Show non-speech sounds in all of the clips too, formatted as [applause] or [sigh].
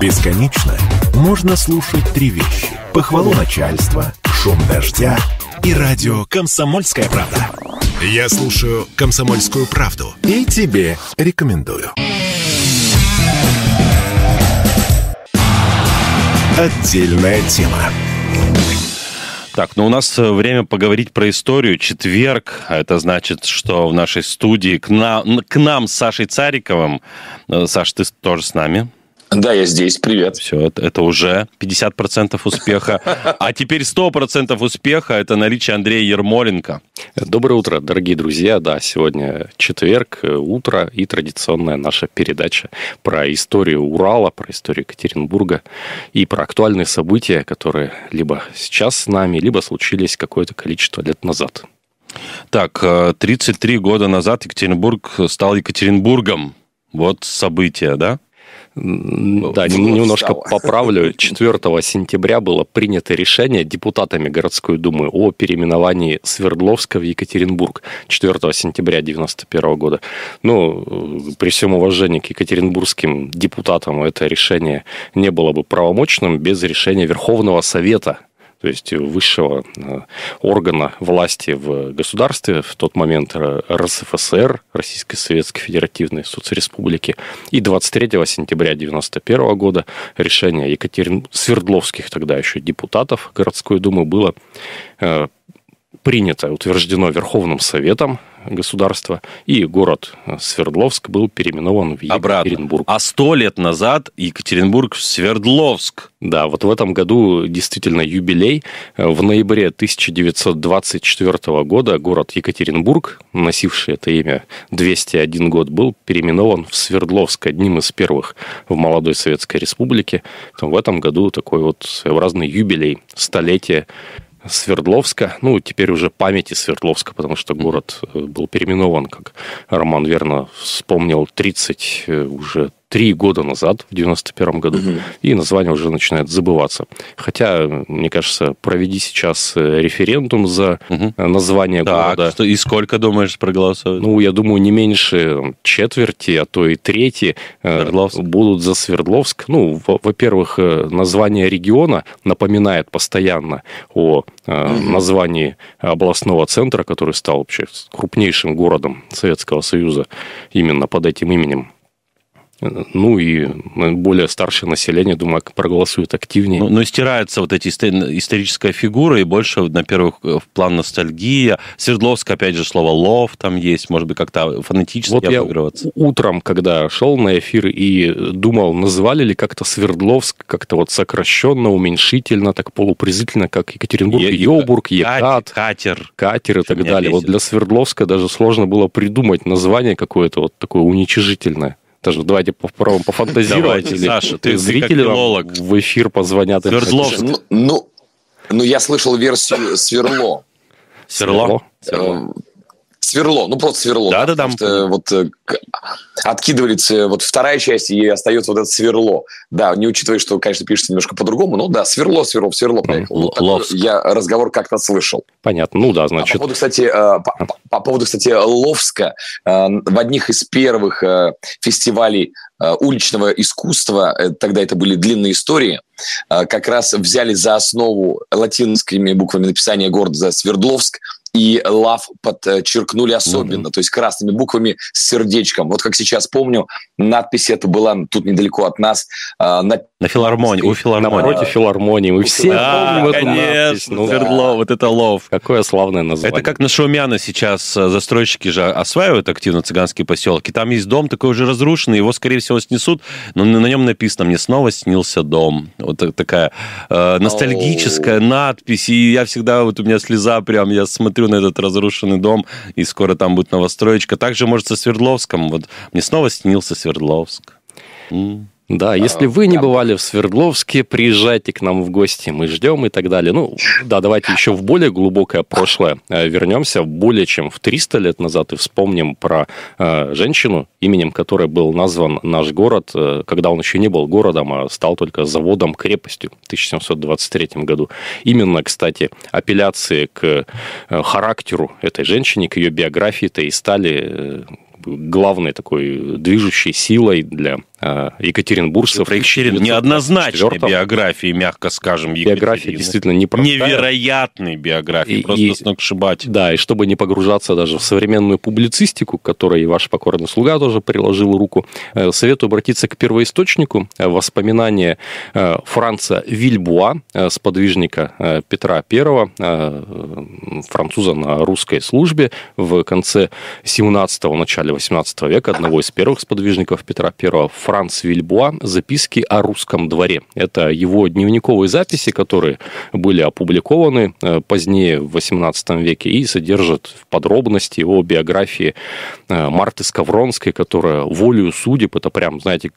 Бесконечно можно слушать три вещи. Похвалу начальства, шум дождя и радио «Комсомольская правда». Я слушаю «Комсомольскую правду» и тебе рекомендую. Отдельная тема. Так, ну у нас время поговорить про историю. Четверг. А это значит, что в нашей студии к нам, к нам с Сашей Цариковым. Э, Саш, ты тоже с нами? Да, я здесь, привет. Все, это, уже 50% успеха. [laughs] А теперь 100% успеха – это наличие Андрея Ермоленко. Доброе утро, дорогие друзья. Да, сегодня четверг, э, утро и традиционная наша передача про историю Урала, про историю Екатеринбурга и про актуальные события, которые либо сейчас с нами, либо случились какое-то количество лет назад. Так, 33 э, года назад Екатеринбург стал Екатеринбургом. Вот событие, да? Да, немножко поправлю. 4 сентября было принято решение депутатами городской думы о переименовании Свердловска в Екатеринбург 4 сентября 1991 года. Ну, при всем уважении к екатеринбургским депутатам это решение не было бы правомочным без решения Верховного Совета то есть высшего э, органа власти в государстве, в тот момент РСФСР, Российской Советской Федеративной Соцреспублики, и 23 сентября 1991 года решение Екатерин... Свердловских тогда еще депутатов городской думы было э, принято, утверждено Верховным Советом государства, и город Свердловск был переименован в Екатеринбург. Обратно. А сто лет назад Екатеринбург в Свердловск. Да, вот в этом году действительно юбилей. В ноябре 1924 года город Екатеринбург, носивший это имя 201 год, был переименован в Свердловск, одним из первых в молодой Советской Республике. В этом году такой вот своеобразный юбилей, столетие Свердловска, ну, теперь уже памяти Свердловска, потому что город э, был переименован, как Роман верно вспомнил, 30 э, уже три года назад, в 91 году, угу. и название уже начинает забываться. Хотя, мне кажется, проведи сейчас э, референдум за угу. название так, города. Что, и сколько, думаешь, проголосуют? Ну, я думаю, не меньше четверти, а то и трети э, Свердловск. будут за Свердловск. Ну, во-первых, название региона напоминает постоянно о названии областного центра, который стал вообще крупнейшим городом Советского Союза именно под этим именем. Ну и более старшее население, думаю, проголосует активнее. Но, но стираются вот эти историческая фигура, и больше на первых в план ностальгия. Свердловск, опять же, слово лов там есть, может быть, как-то фонетически вот обыгрываться. Я утром, когда шел на эфир и думал, называли ли как-то Свердловск как-то вот сокращенно, уменьшительно, так полупризывательно, как Екатеринбург, е- Йобург, Екат, Катер, Катер и так далее. Вот для Свердловска даже сложно было придумать название какое-то вот такое уничижительное. Даже давайте попробуем пофантазировать. Давайте, или Саша, ты зрители в эфир позвонят. Свердловск. Ну, ну, ну, я слышал версию Сверло. Сверло? Сверло. Сверло, ну просто сверло. Да, да, да. Вот э, откидывается вот вторая часть и остается вот это сверло. Да, не учитывая, что, конечно, пишется немножко по-другу, но да, сверло, сверло, сверло. Вот я разговор как-то слышал. Понятно, ну да, значит. А по поводу, кстати, э, по, по, по поводу, кстати, Ловска, э, в одних из первых фестивалей уличного искусства, тогда это были длинные истории, как раз взяли за основу латинскими буквами написания города Свердловск – и лав подчеркнули особенно, mm-hmm. то есть красными буквами с сердечком. Вот как сейчас помню, надпись эта была тут недалеко от нас. Э, на, на филармонии, у филармонии. Напротив филармонии. Мы все да, помним конечно, эту надпись. Ну, да. вот это лов. Какое славное название. Это как на Шаумяна сейчас э, застройщики же осваивают активно цыганские поселки. Там есть дом такой уже разрушенный, его, скорее всего, снесут, но на нем написано «Мне снова снился дом». Вот такая э, ностальгическая oh. надпись, и я всегда, вот у меня слеза прям, я смотрю на этот разрушенный дом, и скоро там будет новостроечка. Также, может, со Свердловском. Вот мне снова снился Свердловск. Да, если вы не бывали в Свердловске, приезжайте к нам в гости, мы ждем и так далее. Ну, да, давайте еще в более глубокое прошлое э, вернемся, более чем в 300 лет назад, и вспомним про э, женщину, именем которой был назван наш город, э, когда он еще не был городом, а стал только заводом-крепостью в 1723 году. Именно, кстати, апелляции к э, характеру этой женщины, к ее биографии-то и стали э, главной такой движущей силой для Екатеринбургцев. Про Екатерину неоднозначной биографии, мягко скажем, Биография действительно непростая. Невероятной биографии, и, просто и, сногсшибать. Да, и чтобы не погружаться даже в современную публицистику, которой ваш покорный слуга тоже приложил руку, советую обратиться к первоисточнику воспоминания Франца Вильбуа, сподвижника Петра I, француза на русской службе в конце 17-го, начале 18 века, одного из первых сподвижников Петра I, Франц Вильбуа «Записки о русском дворе». Это его дневниковые записи, которые были опубликованы э, позднее в 18 веке и содержат подробности о биографии э, Марты Скавронской, которая волею судеб, это прям, знаете,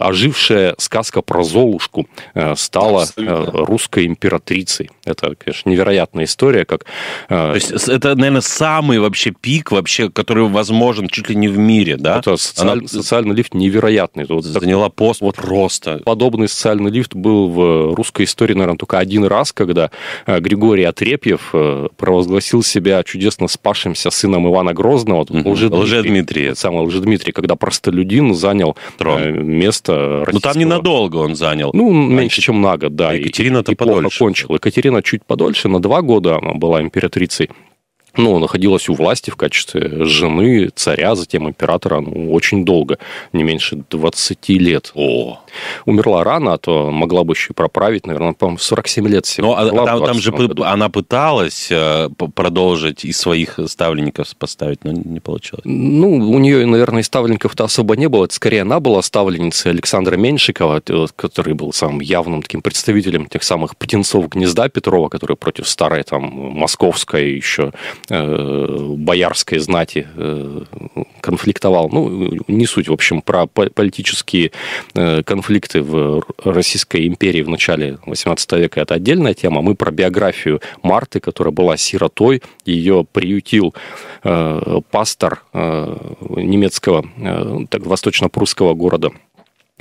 ожившая сказка про Золушку, э, стала Абсолютно. русской императрицей. Это, конечно, невероятная история, как... То есть это, наверное, самый вообще пик, вообще, который возможен чуть ли не в мире, да? Это социаль... Она... социальный лифт невероятный. Вот заняла пост вот просто. Подобный социальный лифт был в русской истории, наверное, только один раз, когда э, Григорий Отрепьев э, провозгласил себя чудесно спасшимся сыном Ивана Грозного. Угу. Лжедмитрий. Лжедмитрий. Самый Лжедмитрий, когда простолюдин занял Трон. Э, место российского... Ну, там ненадолго он занял. Ну, меньше, чем на год, да. Екатерина-то подольше. кончила. Екатерина чуть подольше, на два года она была императрицей ну, находилась у власти в качестве жены царя, затем императора, ну, очень долго, не меньше 20 лет. О. Умерла рано, а то могла бы еще и проправить, наверное, по-моему, 47 лет всего. Ну, а там, там же году. она пыталась э, продолжить и своих ставленников поставить, но не получилось. Ну, у нее, наверное, и ставленников-то особо не было. Это скорее она была ставленницей Александра Меньшикова, который был самым явным таким представителем тех самых птенцов гнезда Петрова, который против старой там московской еще Э, боярской знати э, конфликтовал. Ну, не суть, в общем, про политические э, конфликты в Российской империи в начале 18 века это отдельная тема. Мы про биографию Марты, которая была сиротой, ее приютил пастор немецкого, так, восточно-прусского города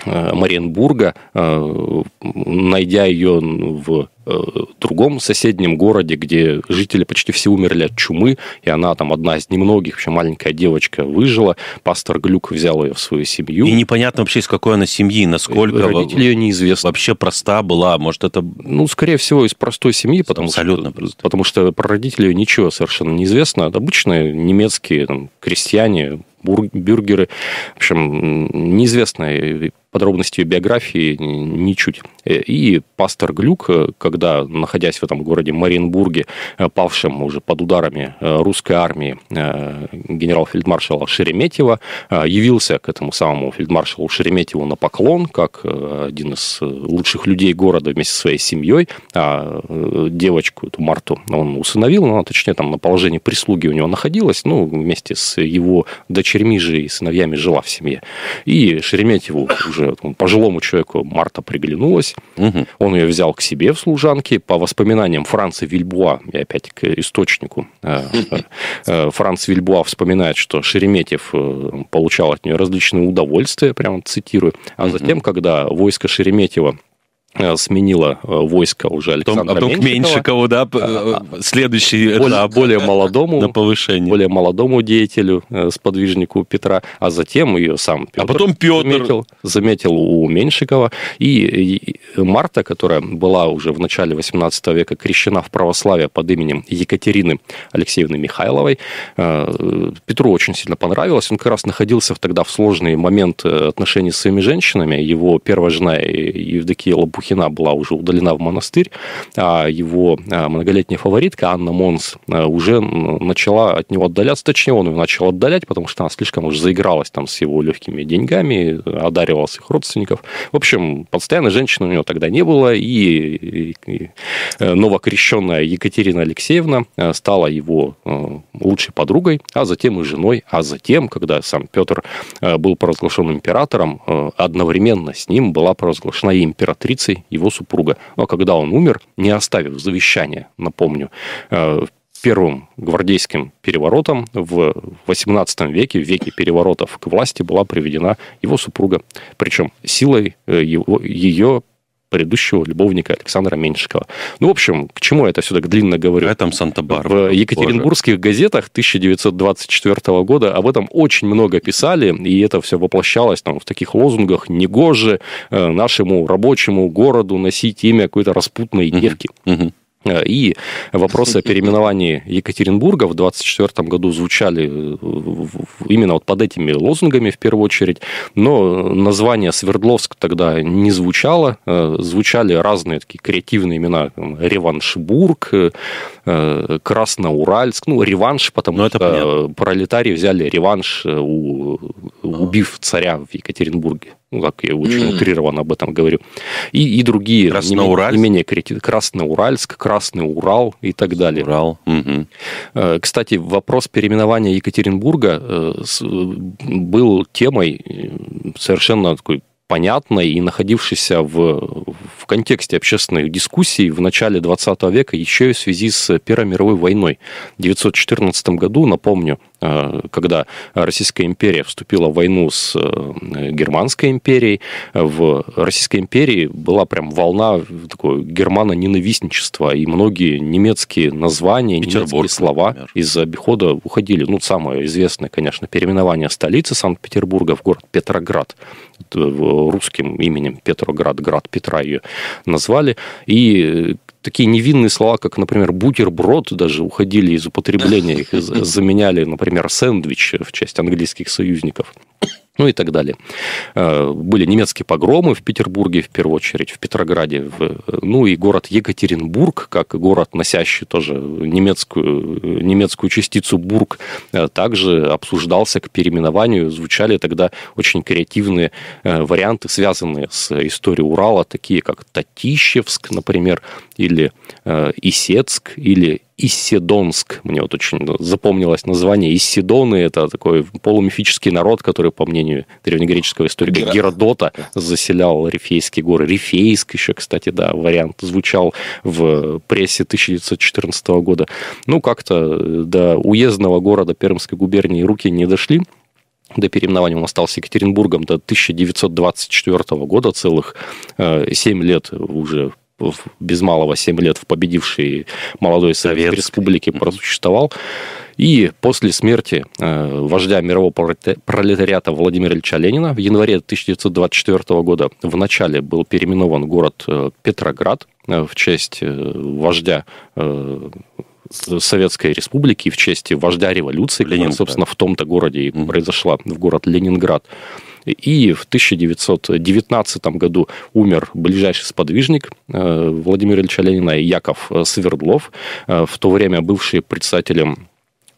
Мариенбурга, найдя ее в Э, другом соседнем городе, где жители почти все умерли от чумы, и она там одна из немногих, вообще маленькая девочка выжила. Пастор Глюк взял ее в свою семью. И непонятно вообще, из какой она семьи, насколько... Родители ее неизвестно. Вообще проста была, может, это... Ну, скорее всего, из простой семьи, потому Абсолютно что... Просто. Потому что про родителей ничего совершенно неизвестно. Обычные немецкие там, крестьяне, бюргеры. В общем, неизвестная подробности биографии ничуть. И пастор Глюк, когда, находясь в этом городе Мариенбурге, павшем уже под ударами русской армии генерал-фельдмаршала Шереметьева, явился к этому самому фельдмаршалу Шереметьеву на поклон, как один из лучших людей города вместе со своей семьей, а девочку, эту Марту, он усыновил, ну, точнее, там на положении прислуги у него находилась, ну, вместе с его дочерьми же и сыновьями жила в семье. И Шереметьеву уже уже пожилому человеку Марта приглянулась. Угу. Он ее взял к себе в служанки. По воспоминаниям Франца Вильбуа, и опять к источнику, э, э, Франц Вильбуа вспоминает, что Шереметьев э, получал от нее различные удовольствия, прямо цитирую. А затем, когда войско Шереметьева Э, сменила э, войско уже Александра а потом Меньшикова. к Меньшикову, да, а, э, следующий более, этап более молодому, [laughs] на повышение. более молодому деятелю, сподвижнику Петра, а затем ее сам Петр, а потом Петр заметил, заметил у Меньшикова. И Марта, которая была уже в начале 18 века крещена в православие под именем Екатерины Алексеевны Михайловой, Петру очень сильно понравилось. Он как раз находился тогда в сложный момент отношений с своими женщинами. Его первая жена Евдокия Лабу Пухина была уже удалена в монастырь, а его а, многолетняя фаворитка Анна Монс а, уже начала от него отдаляться, точнее, он ее начал отдалять, потому что она слишком уже заигралась там с его легкими деньгами, одаривала своих родственников. В общем, постоянной женщины у него тогда не было, и, и э, новокрещенная Екатерина Алексеевна э, стала его э, лучшей подругой, а затем и женой, а затем, когда сам Петр был провозглашен императором, одновременно с ним была провозглашена и императрица Ларисы, его супруга. Но когда он умер, не оставив завещания, напомню, э, первым гвардейским переворотом в XVIII веке, в веке переворотов к власти, была приведена его супруга. Причем силой э, его, ее предыдущего любовника Александра Меньшикова. Ну, в общем, к чему я это все так длинно говорю? А там Санта-Барбара. В Екатеринбургских Боже. газетах 1924 года об этом очень много писали, и это все воплощалось там в таких лозунгах «Негоже э, нашему рабочему городу носить имя какой-то распутной девки». Uh-huh. Э, и вопросы о переименовании Екатеринбурга в 24 году звучали э, именно вот под этими лозунгами в первую очередь, но название Свердловск тогда не звучало, э, звучали разные такие креативные имена, Реваншбург, Красноуральск, ну, реванш, потому ну, что пролетарии взяли реванш, убив царя в Екатеринбурге ну, как я очень mm. утрированно об этом говорю, и, и другие не, не менее креативные. Красноуральск, Красный Урал и так далее. Урал. Угу. Кстати, вопрос переименования Екатеринбурга э, был темой э, совершенно такой понятной и находившейся в, в контексте общественных дискуссий в начале 20 века еще и в связи с Первой мировой войной. В 1914 году, напомню, э, когда Российская империя вступила в войну с э, Германской империей, в Российской империи была прям волна такое германо-ненавистничества, и многие немецкие названия, немецкие слова например. из обихода уходили. Ну, самое известное, конечно, переименование столицы Санкт-Петербурга в город Петроград русским именем Петроград, град Петра ее назвали. И такие невинные слова, как, например, бутерброд, даже уходили из употребления, [laughs] их заменяли, например, сэндвич в честь английских союзников ну и так далее. Э, были немецкие погромы в Петербурге, в первую очередь, в Петрограде, в, ну и город Екатеринбург, как город, носящий тоже немецкую, немецкую частицу Бург, э, также обсуждался к переименованию. Звучали тогда очень креативные э, варианты, связанные с историей Урала, такие как Татищевск, например, или Исецк, или Исседонск. Мне вот очень запомнилось название. Исседоны – это такой полумифический народ, который, по мнению древнегреческого историка Гера... Геродота, заселял Рифейские горы. Рифейск еще, кстати, да, вариант звучал в прессе 1914 года. Ну, как-то до уездного города Пермской губернии руки не дошли до переименования он остался Екатеринбургом до 1924 года, целых 7 э, лет уже без малого 7 лет в победившей молодой Советской Республике просуществовал. И после смерти э, вождя мирового пролетариата Владимира Ильича Ленина в январе 1924 года в начале был переименован город э, Петроград э, в честь вождя Советской Республики в честь вождя революции, которая, собственно, в том-то городе и произошла, в город Ленинград. И в 1919 году умер ближайший сподвижник э, Владимира Ильича Ленина Яков Свердлов, э, в то время бывший председателем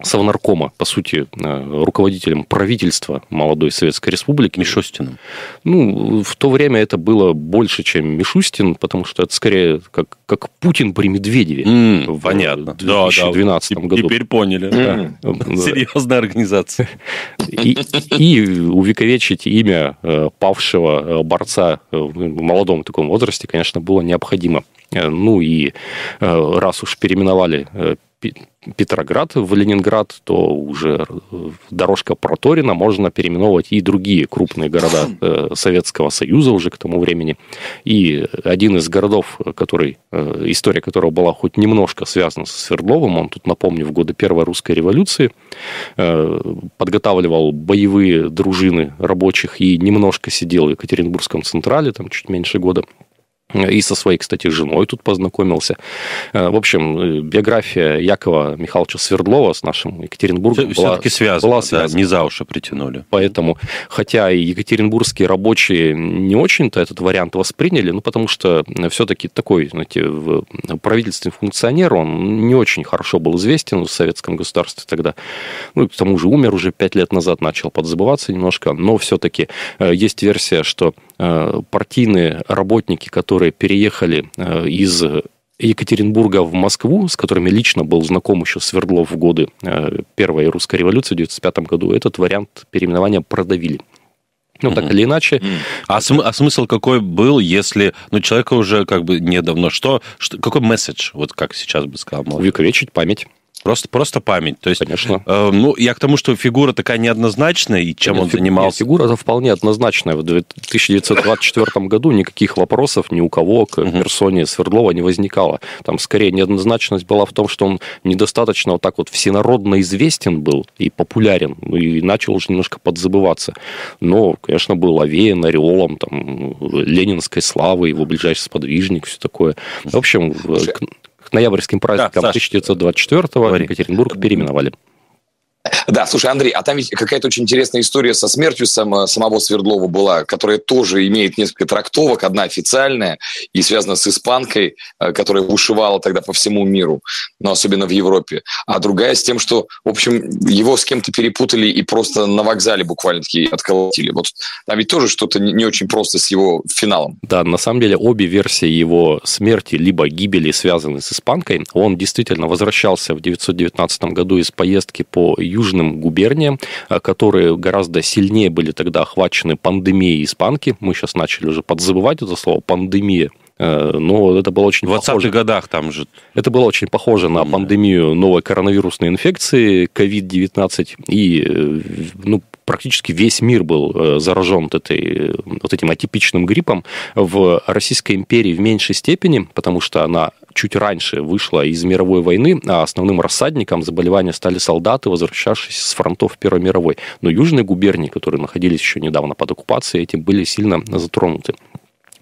Совнаркома, по сути, э, руководителем правительства молодой Советской Республики. Мишустиным. Ну, в то время это было больше, чем Мишустин, потому что это скорее как, как Путин при Медведеве. Mm, в понятно. 2012 да, да. году. Теперь поняли. Да. Серьезная организация. И, и увековечить имя э, павшего э, борца в молодом таком возрасте, конечно, было необходимо. Ну и раз уж переименовали Петроград в Ленинград, то уже дорожка проторена, можно переименовывать и другие крупные города [clears throat] э, Советского Союза уже к тому времени. И один из городов, который, э, история которого была хоть немножко связана со Свердловым, он тут, напомню, в годы Первой русской революции э, подготавливал боевые дружины рабочих и немножко сидел в Екатеринбургском Централе, там чуть меньше года. И со своей, кстати, женой тут познакомился. Э, в общем, э, биография Якова Михайловича Свердлова с нашим Екатеринбургом Все, была, все-таки связана, была связана. Да, не за уши притянули. Поэтому, хотя и екатеринбургские рабочие не очень-то этот вариант восприняли, ну, потому что все-таки такой, знаете, правительственный функционер, он не очень хорошо был известен в советском государстве тогда. Ну, к тому же умер уже пять лет назад, начал подзабываться немножко, но все-таки э, есть версия, что партийные работники, которые которые переехали э, из Екатеринбурга в Москву, с которыми лично был знаком еще Свердлов в годы э, Первой русской революции в 1995 году, этот вариант переименования продавили. Ну, так или иначе. А, см- а смысл какой был, если ну, человека уже как бы недавно... Что, что, какой месседж, вот как сейчас бы сказал? Увековечить память Просто, просто память. То есть, Конечно. Э, ну, я к тому, что фигура такая неоднозначная, и чем нет, он фиг, занимался. Нет, фигура-то вполне однозначная. В 1924 году никаких вопросов ни у кого к персоне Свердлова не возникало. Там скорее неоднозначность была в том, что он недостаточно вот так вот всенародно известен был и популярен, ну, и начал уже немножко подзабываться. Но, конечно, был овеян ореолом там, ленинской славы, его ближайший сподвижник, все такое. В общем, к ноябрьским праздникам да, 1924-го Екатеринбург переименовали. Да, слушай, Андрей, а там ведь какая-то очень интересная история со смертью сам, самого Свердлова была, которая тоже имеет несколько трактовок. Одна официальная и связана с испанкой, э, которая бушевала тогда по всему миру, но особенно в Европе. А другая с тем, что, в общем, его с кем-то перепутали и просто на вокзале буквально-таки отколотили. Вот там ведь тоже что-то не очень просто с его финалом. Да, на самом деле обе версии его смерти либо гибели связаны с испанкой. Он действительно возвращался в 919 году из поездки по южным губерниям, а, которые гораздо сильнее были тогда охвачены пандемией испанки. Мы сейчас начали уже подзабывать это слово «пандемия», э, но это было очень В 20-х годах там же. Это было очень похоже на пандемию новой коронавирусной инфекции, COVID-19, и э, ну, практически весь мир был э, заражен вот, этой, вот этим атипичным гриппом. В Российской империи в меньшей степени, потому что она чуть раньше вышла из мировой войны, а основным рассадником заболевания стали солдаты, возвращавшиеся с фронтов Первой мировой. Но южные губернии, которые находились еще недавно под оккупацией, этим были сильно затронуты.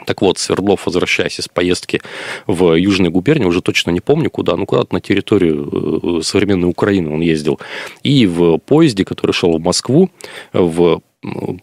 Так вот, Свердлов, возвращаясь из поездки в Южной губернии, уже точно не помню куда, ну куда-то на территорию э, современной Украины он ездил. И в поезде, который шел в Москву, в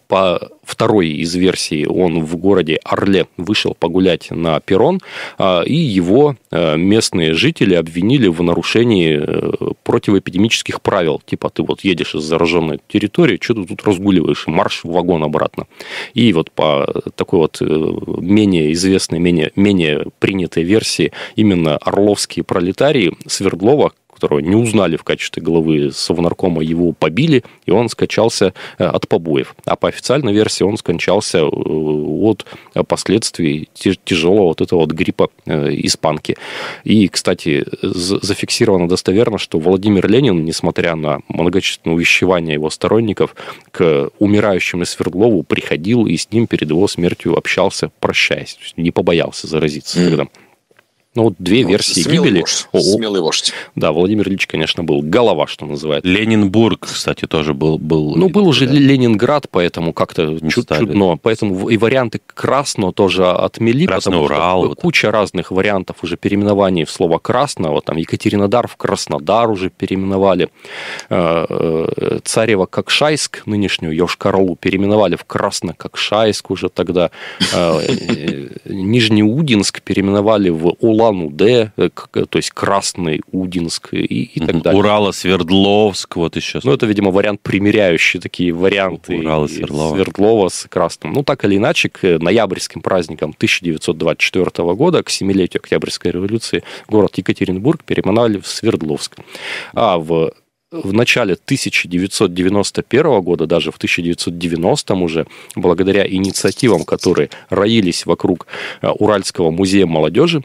по второй из версий он в городе Орле вышел погулять на перрон, а, и его э, местные жители обвинили в нарушении э, противоэпидемических правил. Типа ты вот едешь из зараженной территории, что ты тут разгуливаешь, марш в вагон обратно. И вот по такой вот э, менее известной, менее, менее принятой версии именно орловские пролетарии Свердлова, которого не узнали в качестве главы Совнаркома, его побили, и он скачался э, от побоев. А по официальной версии он скончался э, от последствий тяжелого вот этого вот гриппа э, испанки. И, кстати, зафиксировано достоверно, что Владимир Ленин, несмотря на многочисленные увещевания его сторонников, к умирающему Свердлову приходил и с ним перед его смертью общался, прощаясь. Не побоялся заразиться mm. тогда. Ну, вот две ну, версии смелый гибели. Вождь. О, смелый вождь. Да, Владимир Ильич, конечно, был голова, что называется. Ленинбург, кстати, тоже был. был ну, был уже да. Ленинград, поэтому как-то чудно. Поэтому и варианты Красно тоже отмели. Красный Урал. Вот. Куча разных вариантов уже переименований в слово Красного. Там Екатеринодар в Краснодар уже переименовали. Э, э, Царево Кокшайск, нынешнюю Йошкар-Олу, переименовали в Красно-Кокшайск уже тогда. Э, Нижнеудинск переименовали в Ула Улан-Удэ, то есть Красный Удинск и, и так далее. Урала, Свердловск, вот еще. Ну, это, видимо, вариант примеряющий такие варианты. Урала, Свердлова. Свердлова с Красным. Ну, так или иначе, к ноябрьским праздникам 1924 года, к семилетию Октябрьской революции, город Екатеринбург переименовали в Свердловск. А в в начале 1991 года, даже в 1990 уже, благодаря инициативам, которые роились вокруг э, Уральского музея молодежи,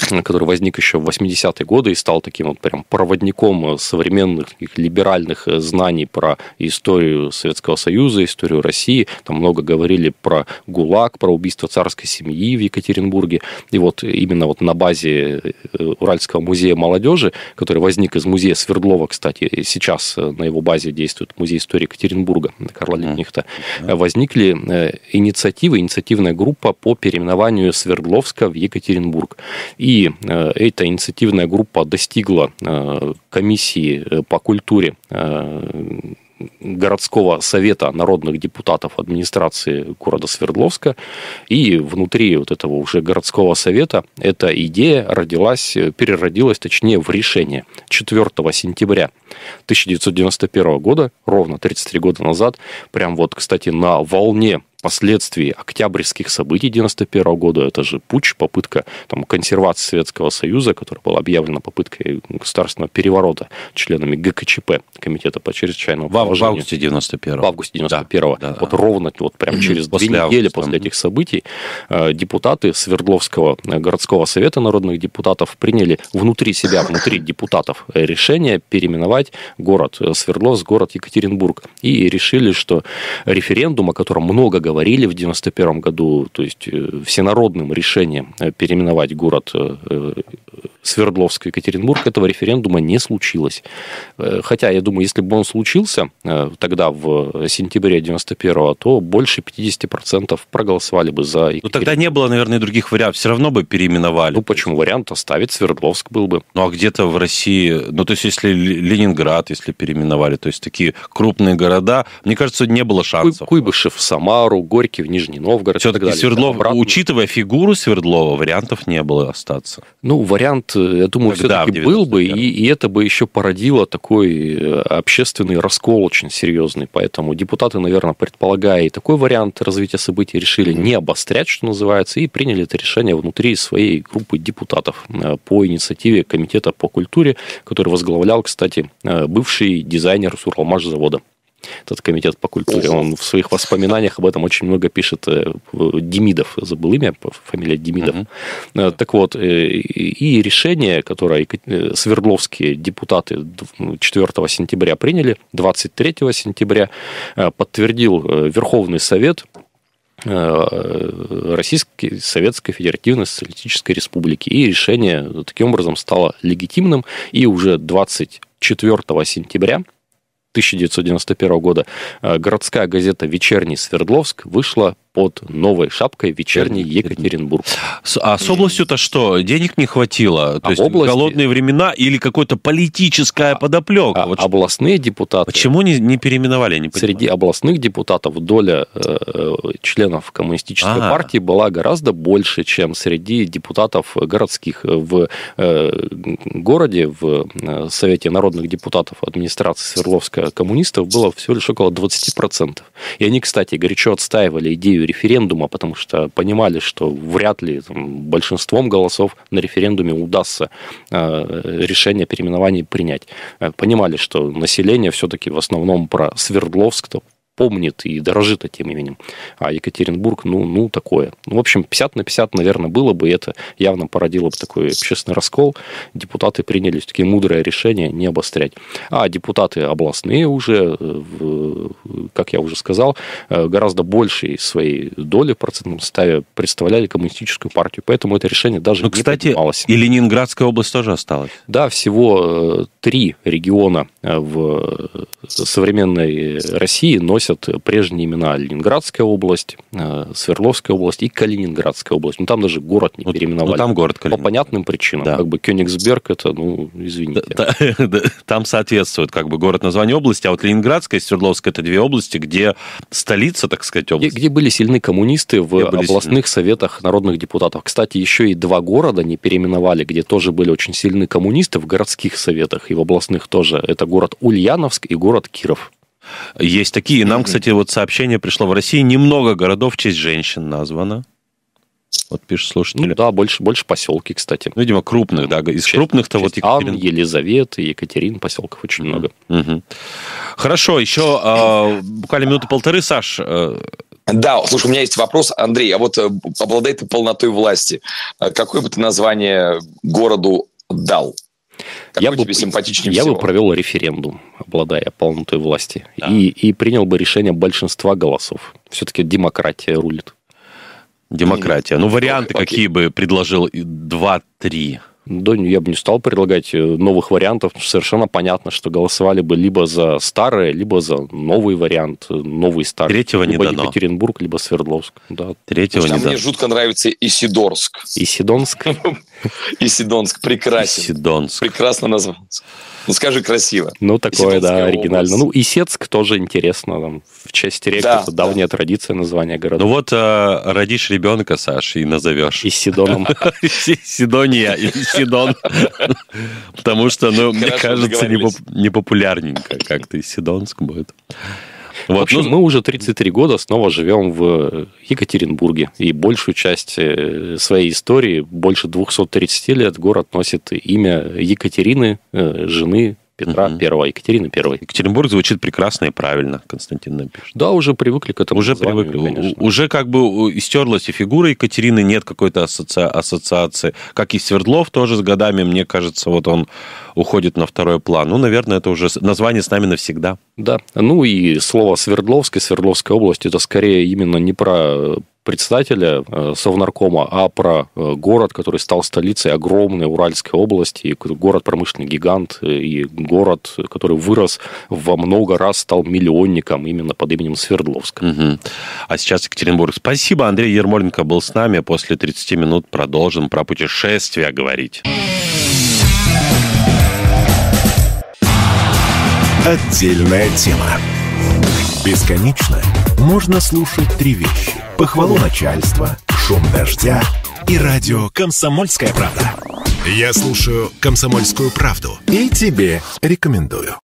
[clears throat] который возник еще в 80-е годы и стал таким вот прям проводником современных таких либеральных знаний про историю Советского Союза, историю России. Там много говорили про ГУЛАГ, про убийство царской семьи в Екатеринбурге. И вот именно вот на базе э, Уральского музея молодежи, который возник из музея Свердлова, кстати, сейчас на его базе действует музей истории Екатеринбурга Карла Липнихта, возникли э, инициативы, инициативная группа по переименованию Свердловска в Екатеринбург. И э, эта инициативная группа достигла э, комиссии э, по культуре городского совета народных депутатов администрации города Свердловска. И внутри вот этого уже городского совета эта идея родилась, переродилась, точнее, в решение 4 сентября 1991 года, ровно 33 года назад, прям вот, кстати, на волне последствий октябрьских событий 91 года. Это же путч, попытка там, консервации Советского Союза, которая была объявлена попыткой государственного переворота членами ГКЧП, Комитета по чрезвычайному в, положению. В августе 91 В августе 91 да, вот да. ровно вот прям через две недели августа. после этих событий э, депутаты Свердловского э, городского совета народных депутатов приняли внутри себя, внутри депутатов решение переименовать город Свердловск, город Екатеринбург. И решили, что референдум, о котором много говорили в 91 году, то есть э, всенародным решением э, переименовать город э, Свердловск Екатеринбург, этого референдума не случилось. Хотя, я думаю, если бы он случился тогда, в сентябре 91 то больше 50% проголосовали бы за Ну, тогда не было, наверное, других вариантов. Все равно бы переименовали. Ну, почему? Вариант оставить Свердловск был бы. Ну, а где-то в России... Ну, то есть, если Ленинград, если переименовали, то есть, такие крупные города, мне кажется, не было шансов. Куйбышев в Самару, Горький в Нижний Новгород. Все-таки Свердлов, учитывая фигуру Свердлова, вариантов не было остаться. Ну, вариант, э, я думаю, все-таки был бы, и, и это бы еще породило такой э, общественный раскол очень серьезный. Поэтому депутаты, наверное, предполагая и такой вариант развития событий, решили не обострять, что называется, и приняли это решение внутри своей группы депутатов э, по инициативе Комитета по культуре, который возглавлял, кстати, бывший дизайнер Суралмаш-завода этот комитет по культуре, он в своих воспоминаниях об этом очень много пишет. Э, Демидов, забыл имя, фамилия Демидов. Uh-huh. Так вот, э, и решение, которое Свердловские депутаты 4 сентября приняли, 23 сентября подтвердил Верховный Совет Российской Советской Федеративной Социалистической Республики. И решение таким образом стало легитимным. И уже 24 сентября 1991 года э, городская газета «Вечерний Свердловск» вышла под новой шапкой вечерний Екатеринбург. А с областью-то что? Денег не хватило? То а есть области... голодные времена или какая-то политическая а, подоплека? А, вот областные депутаты... Почему не, не переименовали? Не среди областных депутатов доля э, членов коммунистической А-а-а. партии была гораздо больше, чем среди депутатов городских. В э, городе, в э, Совете народных депутатов администрации Свердловска коммунистов было всего лишь около 20%. И они, кстати, горячо отстаивали идею идею референдума, потому что понимали, что вряд ли там, большинством голосов на референдуме удастся э, решение о принять. Э, понимали, что население все-таки в основном про Свердловск, помнит и дорожит этим именем. А Екатеринбург, ну, ну такое. Ну, в общем, 50 на 50, наверное, было бы, и это явно породило бы такой общественный раскол. Депутаты приняли такие мудрое решение не обострять. А депутаты областные уже, э, как я уже сказал, э, гораздо большей своей доли в процентном составе представляли коммунистическую партию, поэтому это решение даже ну, не кстати, принималось. и Ленинградская область тоже осталась. Да, всего э, три региона в современной России носят носят прежние имена Ленинградская область, э, Свердловская область и Калининградская область. Ну, там даже город не переименовали. Ну, там город Калининград. По понятным причинам. Да. Как бы Кёнигсберг, это, ну, извините. [laughs] Там соответствует как бы город название области, а вот Ленинградская и Свердловская – это две области, где столица, так сказать, области. Где, где были сильны коммунисты в областных сильны. советах народных депутатов. Кстати, еще и два города не переименовали, где тоже были очень сильны коммунисты в городских советах и в областных тоже. Это город Ульяновск и город Киров. Есть такие. Нам, кстати, вот сообщение пришло в России. Немного городов в честь женщин названо. Вот пишет слушатели. Ну, да, больше, больше поселки, кстати. Ну, видимо, крупных, да. Из крупных-то вот Екатерин... Ан, Елизавета, Екатерин, поселков очень много. Угу. Хорошо, еще э, буквально минуты полторы, Саш. Э... Да, слушай, у меня есть вопрос, Андрей, а вот э, обладает ты полнотой власти, э, какое бы ты название городу дал? Я бы, симпатичнее Я всего? бы провел референдум, обладая полнотой власти, да. и, и принял бы решение большинства голосов. Все-таки демократия рулит. Демократия. Ну, варианты Окей. какие бы предложил? Два-три. Да, я бы не стал предлагать э, новых вариантов. Совершенно понятно, что голосовали бы либо за старое, либо за новый вариант, э, новый старый. Третьего либо не дано. Екатеринбург, либо Свердловск. Да. Третьего Слушай, не а дано. Мне жутко нравится Исидорск. Исидонск? [laughs] Исидонск прекрасен. Исидонск. Прекрасно назван. Ну, скажи красиво. Ну, такое, да, оригинально. Область. Ну, Исецк тоже интересно. Там, в честь рек да, это давняя да. традиция названия города. Ну, вот э, родишь ребенка, Саш, и назовешь. Исидоном. [laughs] Сидония, Исидон. Потому что, ну, мне кажется, не популярненько как-то Исидонск будет. Вот, в общем, ну... мы уже 33 года снова живем в Екатеринбурге. И большую часть э, своей истории, больше 230 лет, город носит имя Екатерины, э, жены Петра угу. Первого, Екатерины Первой. Екатеринбург звучит прекрасно и правильно, Константин напишет. Да, уже привыкли к этому. Уже привыкли. Конечно. Уже как бы истерлась и фигура Екатерины, нет какой-то асоци... ассоциации. Как и Свердлов тоже с годами, мне кажется, вот он уходит на второй план. Ну, наверное, это уже название с нами навсегда. Да. Ну и слово Свердловская, Свердловская область, это скорее именно не про председателя э, Совнаркома, а про э, город, который стал столицей огромной Уральской области, и город промышленный гигант, э, и город, который вырос во много раз, стал миллионником именно под именем Свердловск. Угу. А сейчас Екатеринбург. Спасибо, Андрей Ермоленко был с нами. После 30 минут продолжим про путешествия говорить. Отдельная тема. Бесконечно можно слушать три вещи. Похвалу начальства, шум дождя и радио «Комсомольская правда». Я слушаю «Комсомольскую правду» и тебе рекомендую.